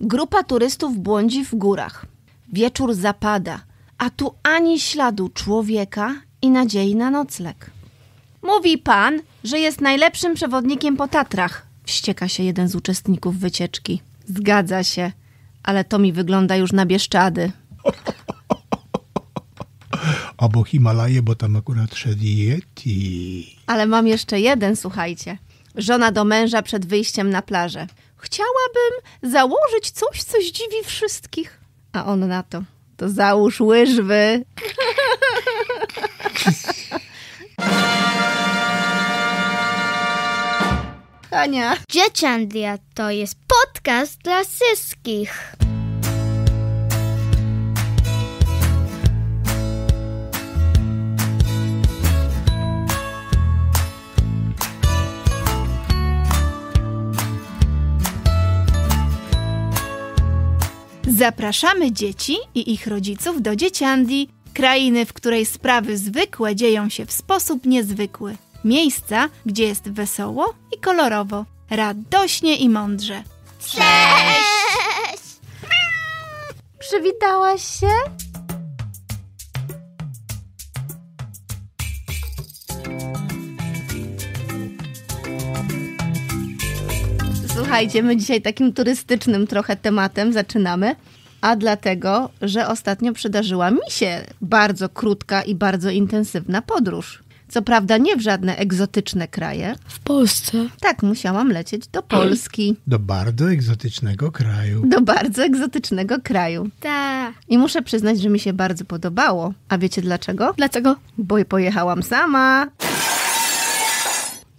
Grupa turystów błądzi w górach. Wieczór zapada, a tu ani śladu człowieka i nadziei na nocleg. Mówi pan, że jest najlepszym przewodnikiem po Tatrach, wścieka się jeden z uczestników wycieczki. Zgadza się, ale to mi wygląda już na Bieszczady. Albo Himalaje, bo tam akurat szedł Yeti. Ale mam jeszcze jeden, słuchajcie. Żona do męża przed wyjściem na plażę. Chciałabym założyć coś, co zdziwi wszystkich. A on na to. To załóż łyżwy. Hania. Dzieciandia to jest podcast dla wszystkich. Zapraszamy dzieci i ich rodziców do Dzieciandii, krainy, w której sprawy zwykłe dzieją się w sposób niezwykły. Miejsca, gdzie jest wesoło i kolorowo, radośnie i mądrze. Cześć! Przywitałaś się? Słuchajcie, my dzisiaj takim turystycznym trochę tematem zaczynamy, a dlatego, że ostatnio przydarzyła mi się bardzo krótka i bardzo intensywna podróż. Co prawda nie w żadne egzotyczne kraje. W Polsce. Tak, musiałam lecieć do Polski, Do bardzo egzotycznego kraju. do bardzo egzotycznego kraju. Ta. I muszę przyznać, że mi się bardzo podobało. A wiecie dlaczego? Dlaczego? Bo pojechałam sama.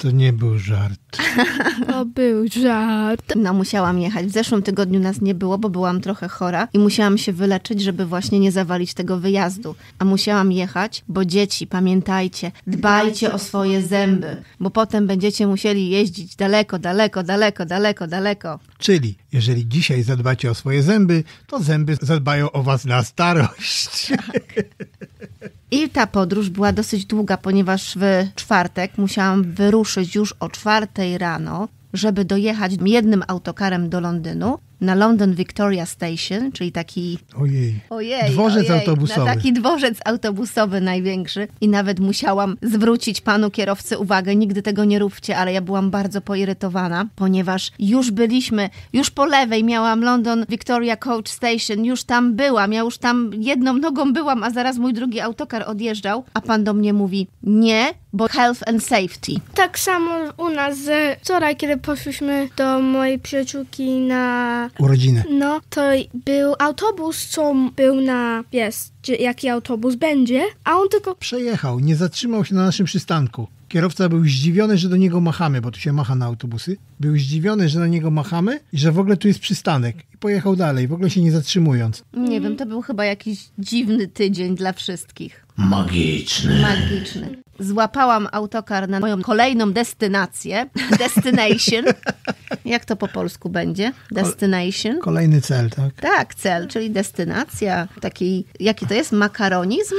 To nie był żart. To był żart. No, musiałam jechać. W zeszłym tygodniu nas nie było, bo byłam trochę chora i musiałam się wyleczyć, żeby właśnie nie zawalić tego wyjazdu. A musiałam jechać, bo dzieci, pamiętajcie, dbajcie o swoje zęby, bo potem będziecie musieli jeździć daleko, daleko, daleko, daleko, daleko. Czyli, jeżeli dzisiaj zadbacie o swoje zęby, to zęby zadbają o was na starość. I ta podróż była dosyć długa, ponieważ w czwartek musiałam wyruszyć już o czwartej rano, żeby dojechać jednym autokarem do Londynu na London Victoria Station, czyli taki Ojej. Ojej, Dworzec ojej, autobusowy. Na taki dworzec autobusowy największy. I nawet musiałam zwrócić panu kierowcy uwagę, nigdy tego nie róbcie, ale ja byłam bardzo poirytowana, ponieważ już byliśmy, już po lewej miałam London Victoria Coach Station, już tam byłam, ja już tam jedną nogą byłam, a zaraz mój drugi autokar odjeżdżał, a pan do mnie mówi, nie, bo health and safety. Tak samo u nas wczoraj, kiedy poszliśmy do mojej przyjaciółki na... Urodziny. No, to był autobus, co był na... Jest, gdzie- jaki autobus będzie, a on tylko... Przejechał, nie zatrzymał się na naszym przystanku. Kierowca był zdziwiony, że do niego machamy, bo tu się macha na autobusy. Był zdziwiony, że na niego machamy i że w ogóle tu jest przystanek. I pojechał dalej, w ogóle się nie zatrzymując. Nie wiem, to był chyba jakiś dziwny tydzień dla wszystkich. Magiczny. Magiczny. Złapałam autokar na moją kolejną destynację. Destination. Jak to po polsku będzie? Destination. Kolejny cel, tak? Tak, cel, czyli destynacja. Taki, jaki to jest? Makaronizm?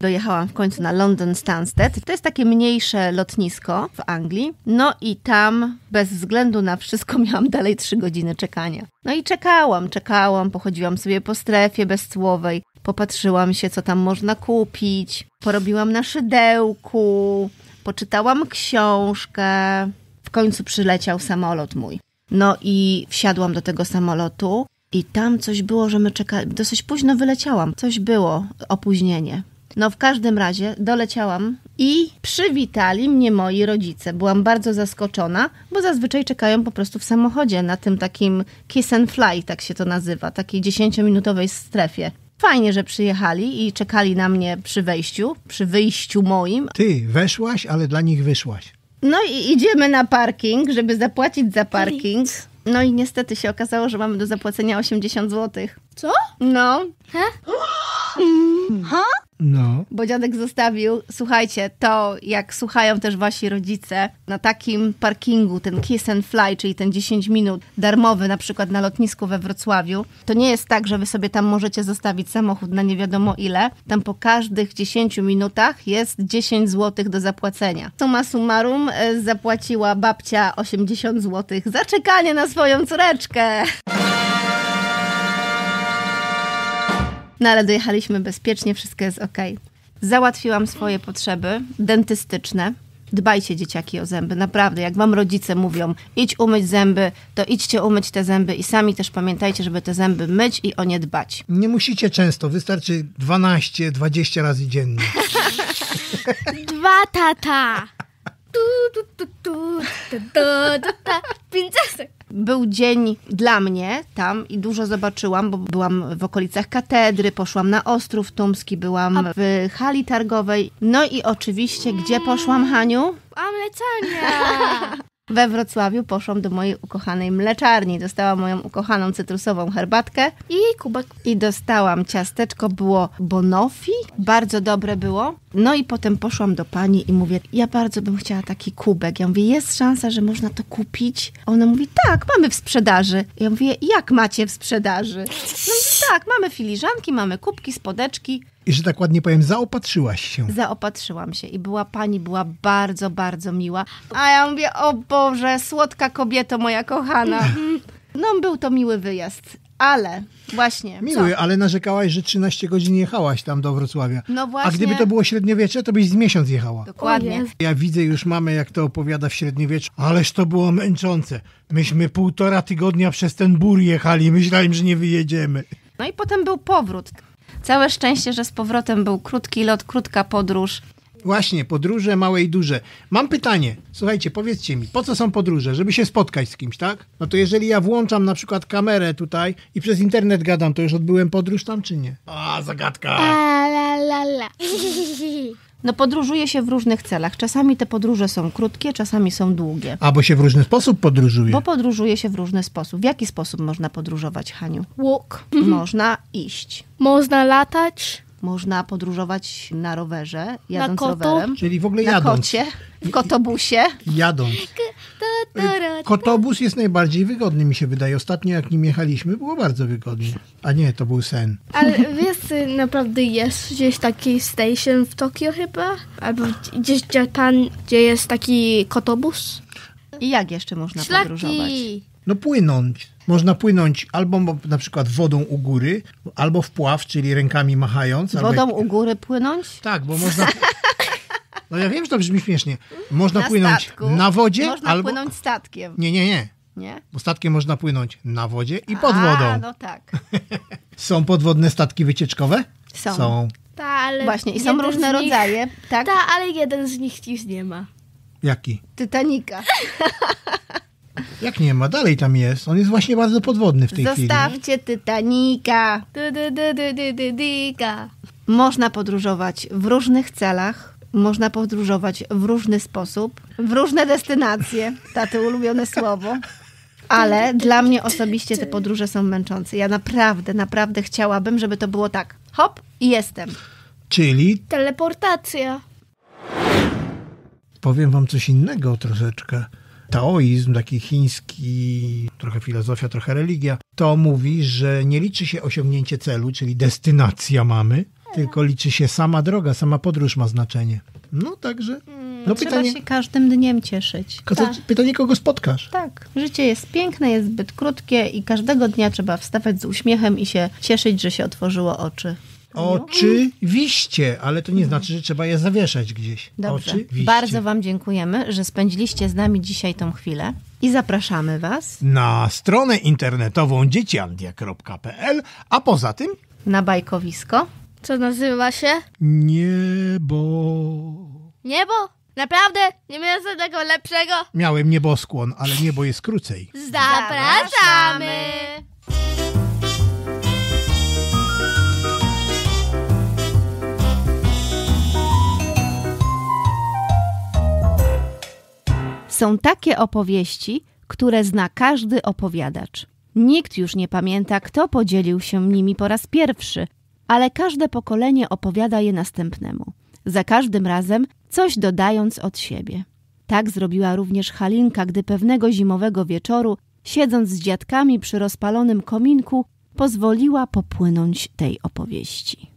Dojechałam w końcu na London Stansted. To jest takie mniejsze lotnisko w Anglii. No i tam bez względu na wszystko miałam dalej trzy godziny czekania. No i czekałam, czekałam, pochodziłam sobie po strefie bezcłowej. Popatrzyłam się, co tam można kupić. Porobiłam na szydełku. Poczytałam książkę. W końcu przyleciał samolot mój. No i wsiadłam do tego samolotu i tam coś było, że my czekali. Dosyć późno wyleciałam. Coś było, opóźnienie. No w każdym razie doleciałam i przywitali mnie moi rodzice. Byłam bardzo zaskoczona, bo zazwyczaj czekają po prostu w samochodzie na tym takim kiss and fly, tak się to nazywa, takiej 10-minutowej strefie. Fajnie, że przyjechali i czekali na mnie przy wejściu, przy wyjściu moim, Ty weszłaś, ale dla nich wyszłaś. no i idziemy na parking, żeby zapłacić za parking. No i niestety się okazało, że mamy do zapłacenia 80 zł. Co? No. No. Bo dziadek zostawił, słuchajcie, to jak słuchają też wasi rodzice, na takim parkingu, ten kiss and fly, czyli ten 10 minut darmowy, na przykład na lotnisku we Wrocławiu, to nie jest tak, że wy sobie tam możecie zostawić samochód na nie wiadomo ile. Tam po każdych 10 minutach jest 10 zł do zapłacenia. Suma summarum e, zapłaciła babcia 80 zł za czekanie na swoją córeczkę. No ale dojechaliśmy bezpiecznie, wszystko jest ok. Załatwiłam swoje potrzeby dentystyczne. Dbajcie dzieciaki o zęby, naprawdę. Jak wam rodzice mówią, idź umyć zęby, to idźcie umyć te zęby i sami też pamiętajcie, żeby te zęby myć i o nie dbać. Nie musicie często, wystarczy 12-20 razy dziennie. Dwa tata. Tu, tu, tu, tu, tu, tu, tu, ta. Pincesek. Był dzień dla mnie tam i dużo zobaczyłam, bo byłam w okolicach katedry, poszłam na Ostrów Tumski, byłam w hali targowej. No i oczywiście, gdzie poszłam, Haniu? A mleczania. We Wrocławiu poszłam do mojej ukochanej mleczarni. Dostałam moją ukochaną cytrusową herbatkę I kubek. i dostałam ciasteczko, było bonofi, bardzo dobre było. No i potem poszłam do pani i mówię, ja bardzo bym chciała taki kubek. Ja mówię, jest szansa, że można to kupić? Ona mówi, tak, mamy w sprzedaży. Ja mówię, jak macie w sprzedaży? No mówi, tak, mamy filiżanki, mamy kubki, spodeczki. I że tak ładnie powiem, zaopatrzyłaś się. Zaopatrzyłam się i była pani, była bardzo, bardzo miła. A ja mówię, o Boże, słodka kobieto moja kochana. No był to miły wyjazd, ale właśnie. Miły, co? ale narzekałaś, że 13 godzin jechałaś tam do Wrocławia. No A właśnie. gdyby to było średniowiecze, to byś z miesiąc jechała. Dokładnie. Ja widzę już mamę, jak to opowiada w średniowieczu. Ależ to było męczące. Myśmy półtora tygodnia przez ten bór jechali. Myślałem, że nie wyjedziemy. No i potem był powrót. Całe szczęście, że z powrotem był krótki lot, krótka podróż. Właśnie, podróże małe i duże. Mam pytanie. Słuchajcie, powiedzcie mi, po co są podróże? Żeby się spotkać z kimś, tak? No to jeżeli ja włączam na przykład kamerę tutaj i przez internet gadam, to już odbyłem podróż tam, czy nie? A, zagadka. A la la la. No podróżuje się w różnych celach. Czasami te podróże są krótkie, czasami są długie. A, bo się w różny sposób podróżuje. Bo podróżuje się w różny sposób. W jaki sposób można podróżować, Haniu? Walk. Można iść. Można latać. Można podróżować na rowerze, jadąc kotu? rowerem. Czyli w ogóle Na jadąc. kocie, w kotobusie. Jadąc. Kotobus jest najbardziej wygodny, mi się wydaje. Ostatnio jak nim jechaliśmy, było bardzo wygodnie. A nie, to był sen. Ale wiesz, naprawdę jest gdzieś taki station w Tokio chyba? Albo gdzieś w Japan, gdzie jest taki kotobus? I jak jeszcze można podróżować? Szlaki. No płynąć. Można płynąć albo na przykład wodą u góry, albo w pław, czyli rękami machając. albo Wodą jak- u góry płynąć? Tak, bo można... No ja wiem, że to brzmi śmiesznie. Można Na płynąć statku. na wodzie Można albo... płynąć statkiem, Nie, nie, nie. nie? Bo statkiem można płynąć na wodzie i pod A, wodą. no tak. Są podwodne statki wycieczkowe? Są. Są. Ta, ale Właśnie, i są różne nich- rodzaje, tak? Ta, ale jeden z nich już nie ma. Jaki? Titanika. Jak nie ma? Dalej tam jest. On jest właśnie bardzo podwodny w tej chwili. Zostawcie Titanika. Można podróżować w różnych celach, można podróżować w różny sposób, w różne destynacje. Taty ulubione słowo. Ale dla mnie osobiście te podróże są męczące. Ja naprawdę, naprawdę chciałabym, żeby to było tak. Hop i jestem. Czyli Teleportacja. powiem wam coś innego troszeczkę. Taoizm, taki chiński, trochę filozofia, trochę religia, to mówi, że nie liczy się osiągnięcie celu, czyli destynacja mamy, tylko liczy się sama droga, sama podróż ma znaczenie. No także, no Trzeba pytanie, się każdym dniem cieszyć. ko- pytanie kogo spotkasz? Tak, życie jest piękne, jest zbyt krótkie i każdego dnia trzeba wstawać z uśmiechem i się cieszyć, że się otworzyło oczy. Oczywiście, ale to nie znaczy, że trzeba je zawieszać gdzieś. Dobrze. Oczywiście. Bardzo Wam dziękujemy, że spędziliście z nami dzisiaj tą chwilę i zapraszamy Was Na stronę internetową dzieciandia.pl, a poza tym na bajkowisko. Co nazywa się? niebo. Niebo? Naprawdę? Nie miałem żadnego lepszego? Miałem nieboskłon, ale niebo jest krócej. Zapraszamy! Są takie opowieści, które zna każdy opowiadacz. Nikt już nie pamięta, kto podzielił się nimi po raz pierwszy, ale każde pokolenie opowiada je następnemu. Za każdym razem coś dodając od siebie. Tak zrobiła również Halinka, gdy pewnego zimowego wieczoru, siedząc z dziadkami przy rozpalonym kominku, pozwoliła popłynąć tej opowieści.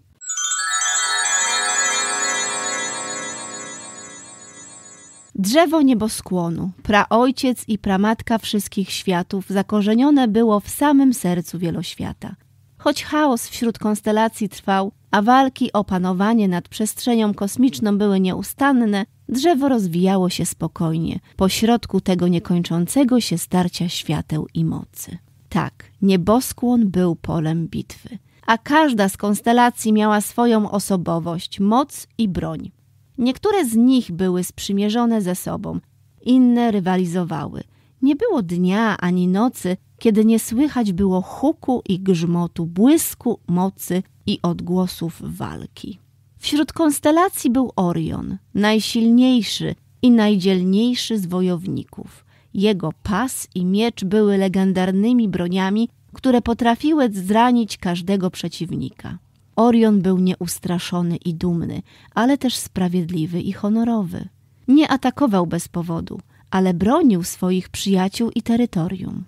Drzewo nieboskłonu, praojciec i pramatka wszystkich światów, zakorzenione było w samym sercu wieloświata. Choć chaos wśród konstelacji trwał, a walki o panowanie nad przestrzenią kosmiczną były nieustanne, drzewo rozwijało się spokojnie, pośrodku tego niekończącego się starcia świateł i mocy. Tak, nieboskłon był polem bitwy, a każda z konstelacji miała swoją osobowość, moc i broń. Niektóre z nich były sprzymierzone ze sobą, inne rywalizowały. Nie było dnia ani nocy, kiedy nie słychać było huku i grzmotu, błysku, mocy i odgłosów walki. Wśród konstelacji był Orion, najsilniejszy i najdzielniejszy z wojowników. Jego pas i miecz były legendarnymi broniami, które potrafiły zranić każdego przeciwnika. Orion był nieustraszony i dumny, ale też sprawiedliwy i honorowy. Nie atakował bez powodu, ale bronił swoich przyjaciół i terytorium.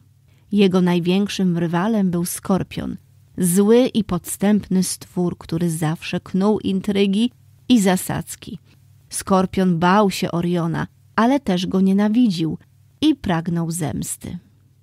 Jego największym rywalem był Skorpion, zły i podstępny stwór, który zawsze knuł intrygi i zasadzki. Skorpion bał się Oriona, ale też go nienawidził i pragnął zemsty.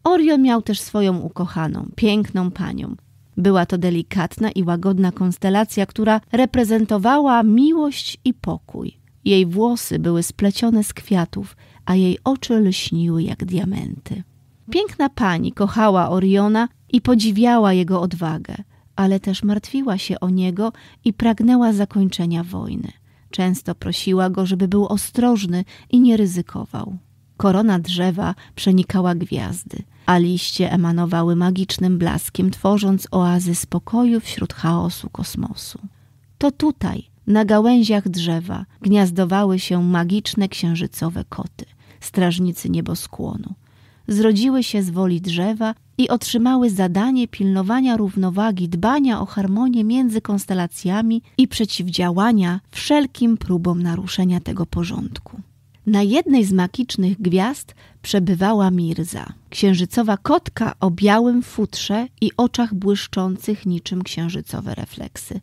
Orion miał też swoją ukochaną, piękną panią. Była to delikatna i łagodna konstelacja, która reprezentowała miłość i pokój. Jej włosy były splecione z kwiatów, a jej oczy lśniły jak diamenty. Piękna pani kochała Oriona i podziwiała jego odwagę, ale też martwiła się o niego i pragnęła zakończenia wojny. Często prosiła go, żeby był ostrożny i nie ryzykował. Korona drzewa przenikała gwiazdy, a liście emanowały magicznym blaskiem, tworząc oazy spokoju wśród chaosu kosmosu. To tutaj, na gałęziach drzewa, gniazdowały się magiczne księżycowe koty, strażnicy nieboskłonu. Zrodziły się z woli drzewa i otrzymały zadanie pilnowania równowagi, dbania o harmonię między konstelacjami i przeciwdziałania wszelkim próbom naruszenia tego porządku. Na jednej z magicznych gwiazd przebywała Mirza, księżycowa kotka o białym futrze i oczach błyszczących niczym księżycowe refleksy.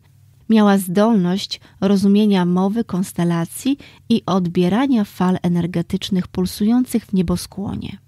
Miała zdolność rozumienia mowy konstelacji i odbierania fal energetycznych pulsujących w nieboskłonie.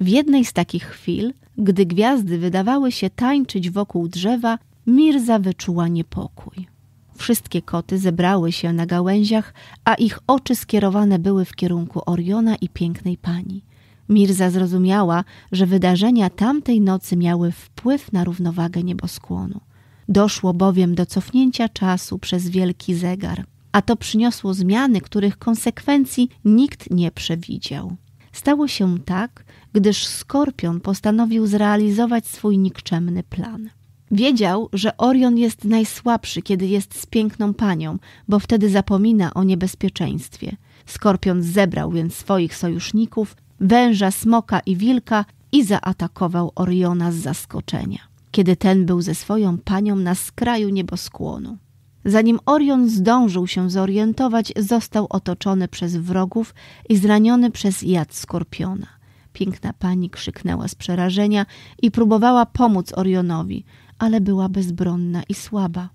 W jednej z takich chwil, gdy gwiazdy wydawały się tańczyć wokół drzewa, Mirza wyczuła niepokój. Wszystkie koty zebrały się na gałęziach, a ich oczy skierowane były w kierunku Oriona i pięknej pani. Mirza zrozumiała, że wydarzenia tamtej nocy miały wpływ na równowagę nieboskłonu. Doszło bowiem do cofnięcia czasu przez wielki zegar, a to przyniosło zmiany, których konsekwencji nikt nie przewidział. Stało się tak, gdyż Skorpion postanowił zrealizować swój nikczemny plan. Wiedział, że Orion jest najsłabszy, kiedy jest z piękną panią, bo wtedy zapomina o niebezpieczeństwie. Skorpion zebrał więc swoich sojuszników, węża, smoka i wilka i zaatakował Oriona z zaskoczenia, kiedy ten był ze swoją panią na skraju nieboskłonu. Zanim Orion zdążył się zorientować, został otoczony przez wrogów i zraniony przez jad skorpiona. Piękna pani krzyknęła z przerażenia i próbowała pomóc Orionowi, ale była bezbronna i słaba.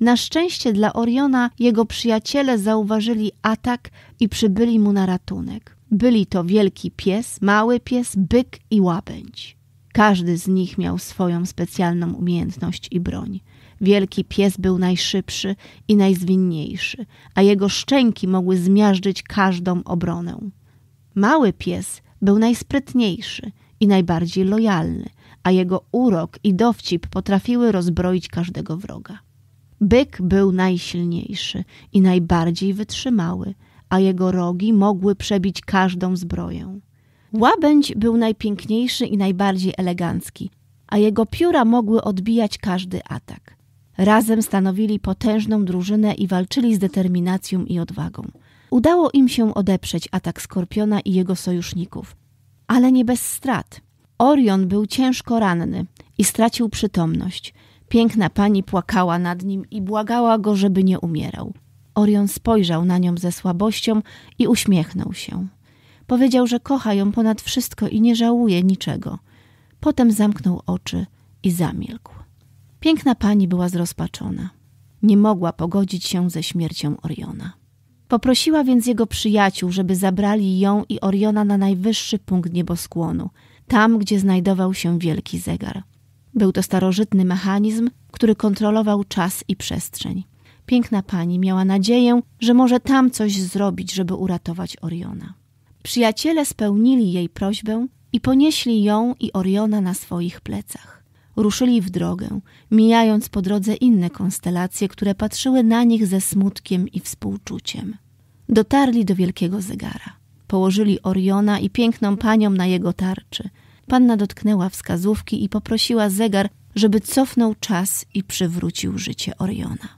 Na szczęście dla Oriona jego przyjaciele zauważyli atak i przybyli mu na ratunek. Byli to wielki pies, mały pies, byk i łabędź. Każdy z nich miał swoją specjalną umiejętność i broń. Wielki pies był najszybszy i najzwinniejszy, a jego szczęki mogły zmiażdżyć każdą obronę. Mały pies był najsprytniejszy i najbardziej lojalny, a jego urok i dowcip potrafiły rozbroić każdego wroga. Byk był najsilniejszy i najbardziej wytrzymały, a jego rogi mogły przebić każdą zbroję. Łabędź był najpiękniejszy i najbardziej elegancki, a jego pióra mogły odbijać każdy atak. Razem stanowili potężną drużynę i walczyli z determinacją i odwagą. Udało im się odeprzeć atak Skorpiona i jego sojuszników, ale nie bez strat. Orion był ciężko ranny i stracił przytomność. Piękna pani płakała nad nim i błagała go, żeby nie umierał. Orion spojrzał na nią ze słabością i uśmiechnął się. Powiedział, że kocha ją ponad wszystko i nie żałuje niczego. Potem zamknął oczy i zamilkł. Piękna pani była zrozpaczona. Nie mogła pogodzić się ze śmiercią Oriona. Poprosiła więc jego przyjaciół, żeby zabrali ją i Oriona na najwyższy punkt nieboskłonu, tam, gdzie znajdował się wielki zegar. Był to starożytny mechanizm, który kontrolował czas i przestrzeń. Piękna pani miała nadzieję, że może tam coś zrobić, żeby uratować Oriona. Przyjaciele spełnili jej prośbę i ponieśli ją i Oriona na swoich plecach. Ruszyli w drogę, mijając po drodze inne konstelacje, które patrzyły na nich ze smutkiem i współczuciem. Dotarli do wielkiego zegara. Położyli Oriona i piękną panią na jego tarczy. Panna dotknęła wskazówki i poprosiła zegar, żeby cofnął czas i przywrócił życie Oriona.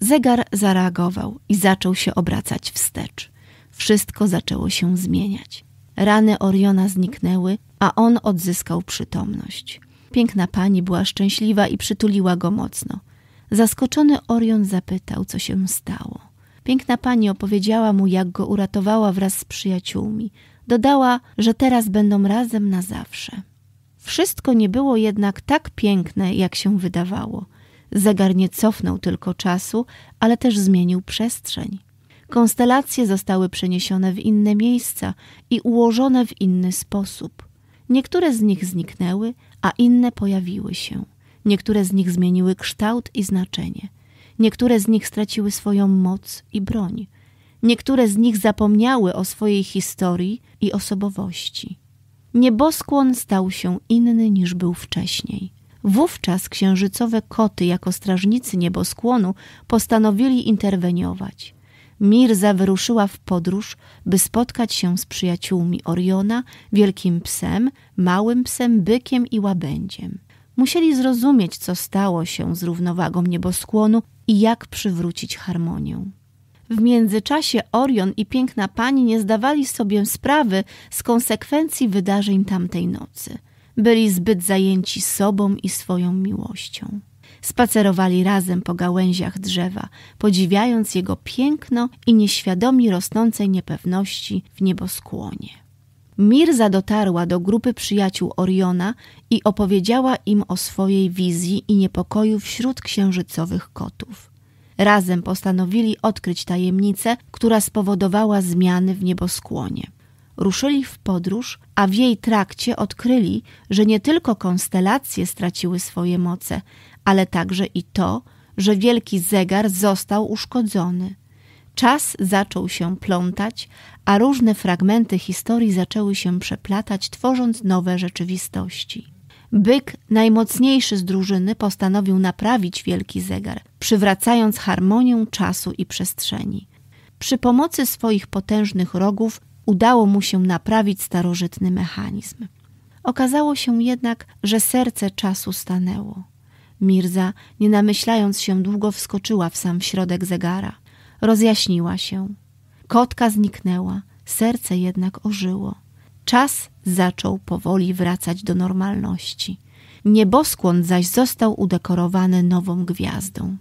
Zegar zareagował i zaczął się obracać wstecz. Wszystko zaczęło się zmieniać. Rany Oriona zniknęły, a on odzyskał przytomność. Piękna pani była szczęśliwa i przytuliła go mocno. Zaskoczony Orion zapytał, co się stało. Piękna pani opowiedziała mu, jak go uratowała wraz z przyjaciółmi. Dodała, że teraz będą razem na zawsze. Wszystko nie było jednak tak piękne, jak się wydawało. Zegar nie cofnął tylko czasu, ale też zmienił przestrzeń. Konstelacje zostały przeniesione w inne miejsca i ułożone w inny sposób. Niektóre z nich zniknęły, a inne pojawiły się. Niektóre z nich zmieniły kształt i znaczenie. Niektóre z nich straciły swoją moc i broń. Niektóre z nich zapomniały o swojej historii i osobowości. Nieboskłon stał się inny niż był wcześniej. Wówczas księżycowe koty jako strażnicy nieboskłonu postanowili interweniować. Mirza wyruszyła w podróż, by spotkać się z przyjaciółmi Oriona, wielkim psem, małym psem, bykiem i łabędziem. Musieli zrozumieć, co stało się z równowagą nieboskłonu i jak przywrócić harmonię. W międzyczasie Orion i piękna pani nie zdawali sobie sprawy z konsekwencji wydarzeń tamtej nocy. Byli zbyt zajęci sobą i swoją miłością. Spacerowali razem po gałęziach drzewa, podziwiając jego piękno i nieświadomi rosnącej niepewności w nieboskłonie. Mirza dotarła do grupy przyjaciół Oriona i opowiedziała im o swojej wizji i niepokoju wśród księżycowych kotów. Razem postanowili odkryć tajemnicę, która spowodowała zmiany w nieboskłonie. Ruszyli w podróż, a w jej trakcie odkryli, że nie tylko konstelacje straciły swoje moce, ale także i to, że wielki zegar został uszkodzony. Czas zaczął się plątać, a różne fragmenty historii zaczęły się przeplatać, tworząc nowe rzeczywistości. Byk, najmocniejszy z drużyny, postanowił naprawić wielki zegar, przywracając harmonię czasu i przestrzeni. Przy pomocy swoich potężnych rogów udało mu się naprawić starożytny mechanizm. Okazało się jednak, że serce czasu stanęło. Mirza, nie namyślając się długo, wskoczyła w sam środek zegara. Rozjaśniła się. Kotka zniknęła, serce jednak ożyło. Czas zaczął powoli wracać do normalności. Nieboskłon zaś został udekorowany nową gwiazdą.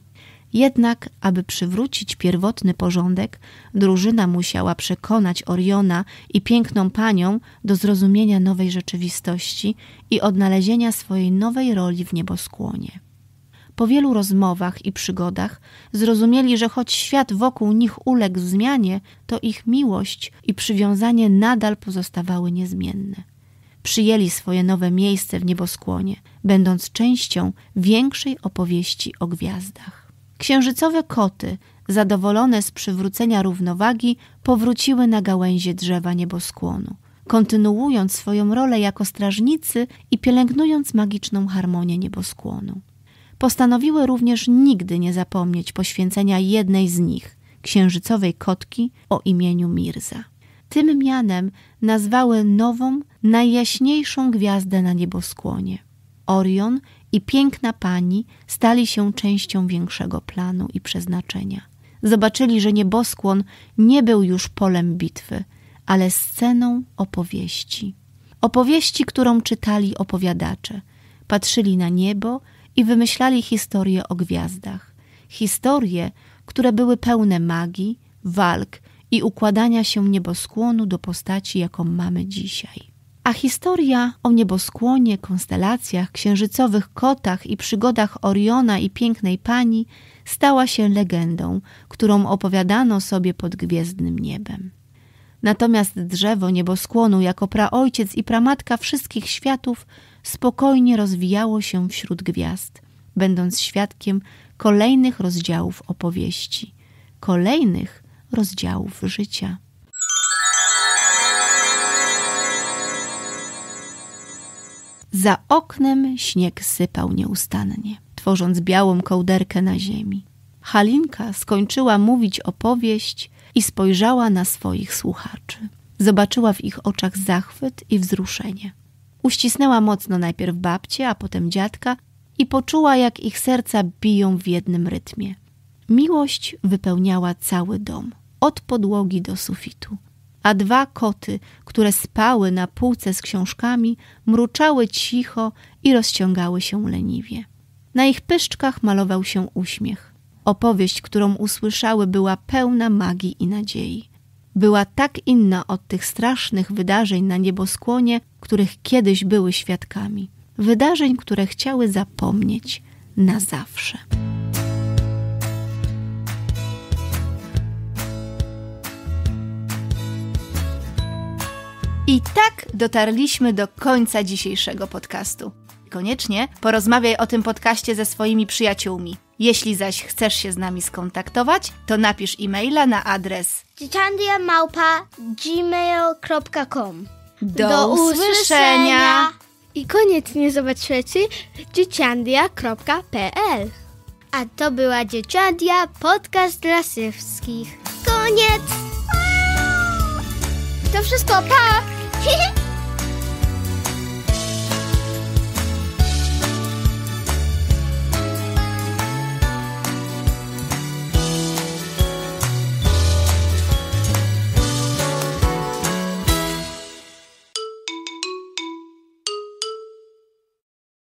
Jednak, aby przywrócić pierwotny porządek, drużyna musiała przekonać Oriona i piękną panią do zrozumienia nowej rzeczywistości i odnalezienia swojej nowej roli w nieboskłonie. Po wielu rozmowach i przygodach zrozumieli, że choć świat wokół nich uległ zmianie, to ich miłość i przywiązanie nadal pozostawały niezmienne. Przyjęli swoje nowe miejsce w nieboskłonie, będąc częścią większej opowieści o gwiazdach. Księżycowe koty, zadowolone z przywrócenia równowagi, powróciły na gałęzie drzewa nieboskłonu, kontynuując swoją rolę jako strażnicy i pielęgnując magiczną harmonię nieboskłonu. Postanowiły również nigdy nie zapomnieć poświęcenia jednej z nich, księżycowej kotki o imieniu Mirza. Tym mianem nazwały nową, najjaśniejszą gwiazdę na nieboskłonie. Orion i piękna pani stali się częścią większego planu i przeznaczenia. Zobaczyli, że nieboskłon nie był już polem bitwy, ale sceną opowieści. Opowieści, którą czytali opowiadacze. Patrzyli na niebo i wymyślali historie o gwiazdach. Historie, które były pełne magii, walk i układania się nieboskłonu do postaci, jaką mamy dzisiaj. A historia o nieboskłonie, konstelacjach, księżycowych kotach i przygodach Oriona i pięknej pani stała się legendą, którą opowiadano sobie pod gwiezdnym niebem. Natomiast drzewo nieboskłonu jako praojciec i pramatka wszystkich światów spokojnie rozwijało się wśród gwiazd, będąc świadkiem kolejnych rozdziałów opowieści, kolejnych rozdziałów życia. Za oknem śnieg sypał nieustannie, tworząc białą kołderkę na ziemi. Halinka skończyła mówić opowieść i spojrzała na swoich słuchaczy. Zobaczyła w ich oczach zachwyt i wzruszenie. Uścisnęła mocno najpierw babcię, a potem dziadka i poczuła, jak ich serca biją w jednym rytmie. Miłość wypełniała cały dom, od podłogi do sufitu a dwa koty, które spały na półce z książkami, mruczały cicho i rozciągały się leniwie. Na ich pyszczkach malował się uśmiech. Opowieść, którą usłyszały, była pełna magii i nadziei. Była tak inna od tych strasznych wydarzeń na nieboskłonie, których kiedyś były świadkami. Wydarzeń, które chciały zapomnieć na zawsze. I tak dotarliśmy do końca dzisiejszego podcastu. Koniecznie porozmawiaj o tym podcaście ze swoimi przyjaciółmi. Jeśli zaś chcesz się z nami skontaktować, to napisz e-maila na adres dzieciandiamałpa.gmail.com Do, Do usłyszenia! I koniecznie zobaczycie dzieciandia.pl A to była Dzieciandia, podcast dla wszystkich. Koniec! To wszystko, pa!